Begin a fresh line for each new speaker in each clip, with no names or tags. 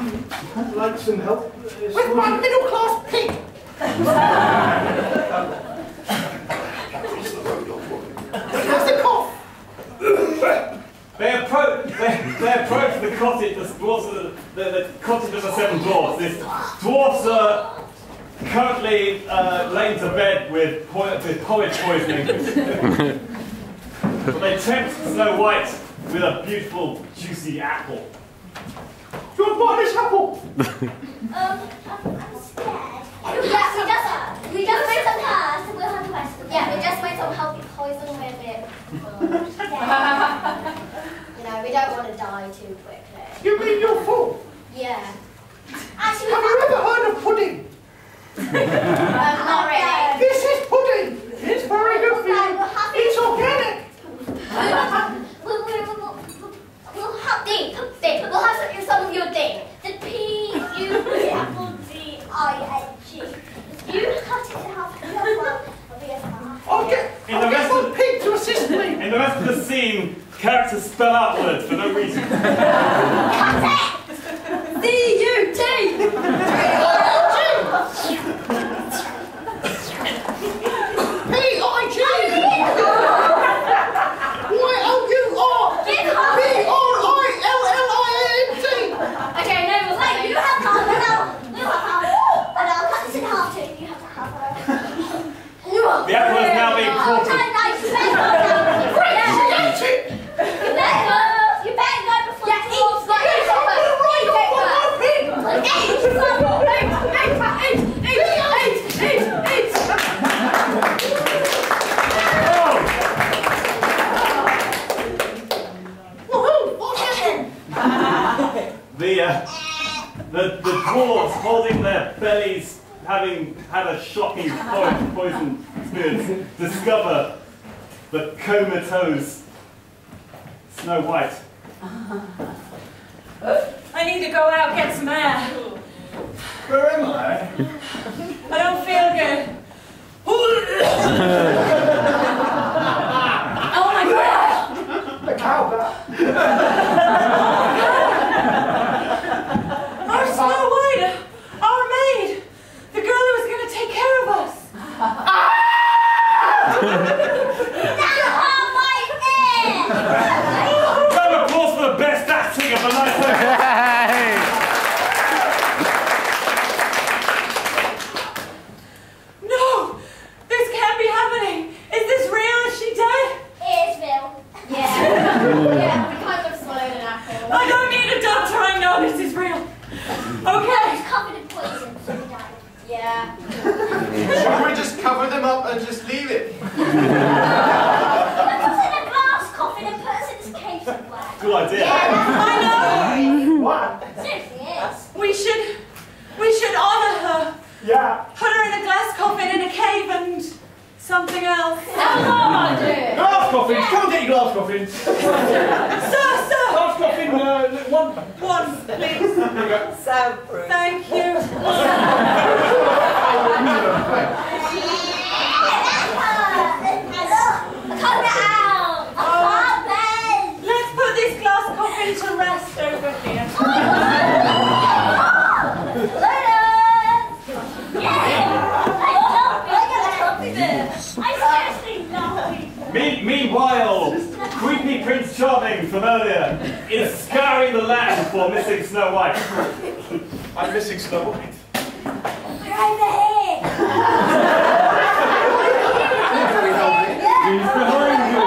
some help?
With my middle class pig! How's the cough?
They approach, they, they approach the cottage, the dwarfs, the, the, the cottage of the seven dwarfs. This dwarfs are currently uh, laying to bed with, po- with porridge poisoning. but they tempt Snow White with a beautiful, juicy apple.
To buy?
Um, I'm, scared. Yeah, we just, we just made some cars, we'll have the rest of them. Yeah, we just made some healthy poison with it. Yeah. you know, we don't want to die too quickly.
You mean you're full?
Yeah. Actually,
Have you ever heard of pudding?
um, not really.
This is pudding! It's very good for you.
We'll have
It's
it.
organic!
We'll, we'll, we'll, we'll, we'll have Ding, Ding, we'll have some, some of your Ding. The P U apple D I N G. You cut it in half. You have one. I'll be a half.
I'll get,
In
I'll
the
get
rest
my
of-
pig to assist me!
In the rest of the scene, characters spell out words for no reason.
D U T.
P-I-G! Y-O-U-R! P-R-I-L-L-I-N-T!
Okay, no, we'll wait. You have half, and I'll, we'll have half, and I'll cut this in half too. You have to you have her.
The apple is now being quartered. Holding their bellies, having had a shocking porridge poison experience, discover the comatose Snow White.
Uh, I need to go out and get some air.
Where am I?
I don't feel good. oh my god!
The cowbell.
Our Snow White! Our maid! The girl who was going to take care of us!
Now my ear.
Round of applause for the best acting of the night.
No! This can't be happening! Is this real? Is she dead?
Earsville. Yeah. yeah, we kind of swallowed an apple.
I don't need a doctor, I know this is real. Okay.
It's covered in poison, so we died. Yeah.
Should we just cover them up and just leave it?
Put us in a glass coffin and put us in this cave somewhere.
Good idea.
I know!
What?
Seriously, it is.
We should, we should honor her.
Yeah.
Put her in a glass coffin in a cave and something else.
Glass coffins. Come and get your glass coffins.
Sir, sir!
Glass coffin, uh, one.
One, please.
There.
Thank you.
Come out! I can't
Let's put this glass coffin to rest over here.
I seriously love it.
Me- meanwhile, creepy Prince Charming from earlier is scouring the land for missing Snow White.
I'm missing Snow White.
We're over here.
Can we help you?
He's behind you.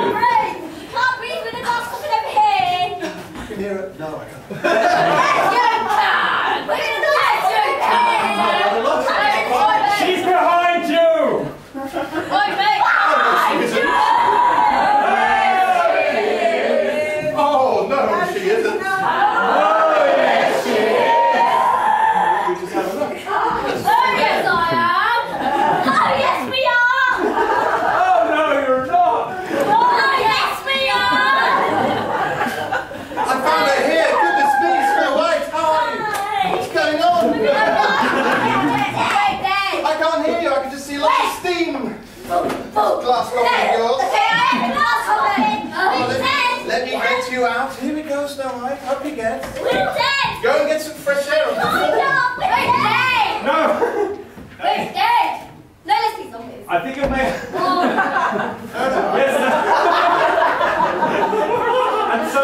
Can't breathe with the glass coffin over here.
You can hear it? No, I can't. steam glass of yours. Oh, let me get you out. Here it goes, Snow White. Up you get. We're dead. Go and get some fresh air. On no, we're dead.
No.
We're dead. No, let's see zombies.
I think I may.
Oh.
no, no. Yes. and so.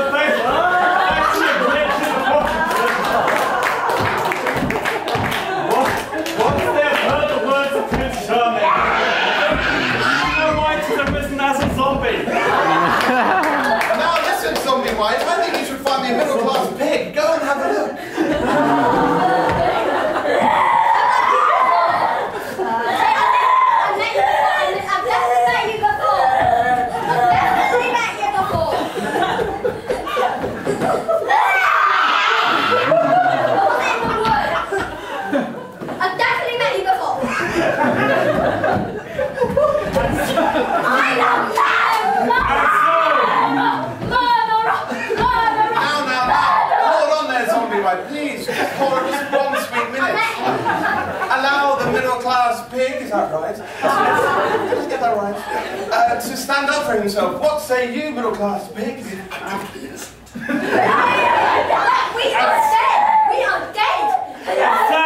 wife. class pig, is that right? Let's get that right. Uh, to stand up for himself. What say you, middle class pig?
no, no, no, we are dead! We are dead! So!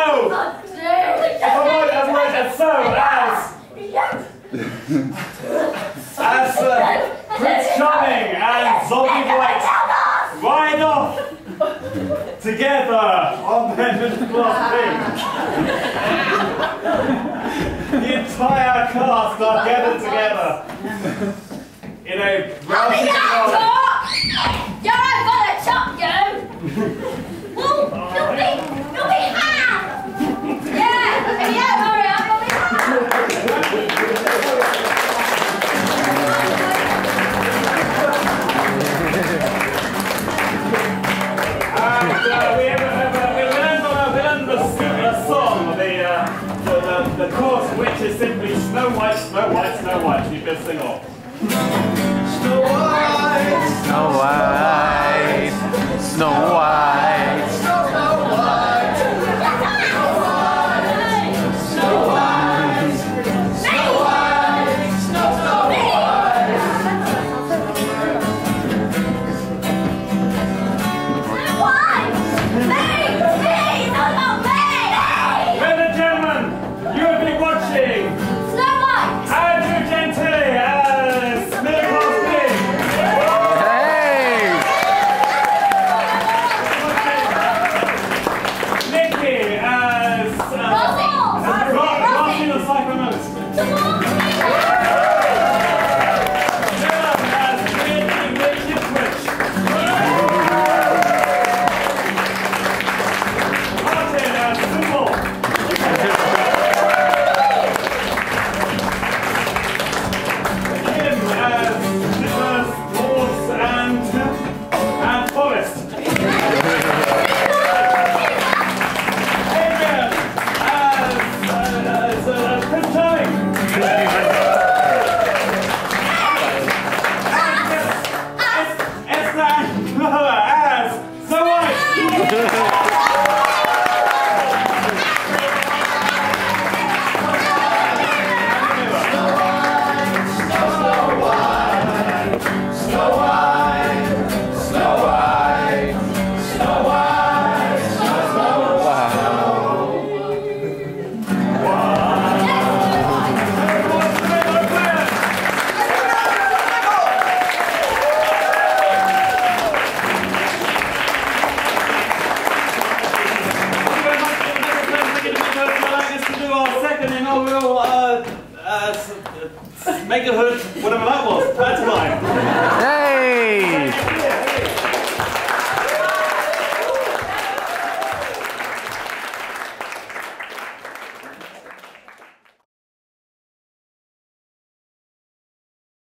Avoid, avoid, and so as... as uh, Prince Charming and Zombie Blake ride off! together on their middle the entire cast are gathered together in a rousing Snow White, Snow White, Snow White. You best sing off.
Snow White,
Snow White, Snow White.
Thank you. Uh, uh, Makerhood, whatever that was, pantomime.
Hey!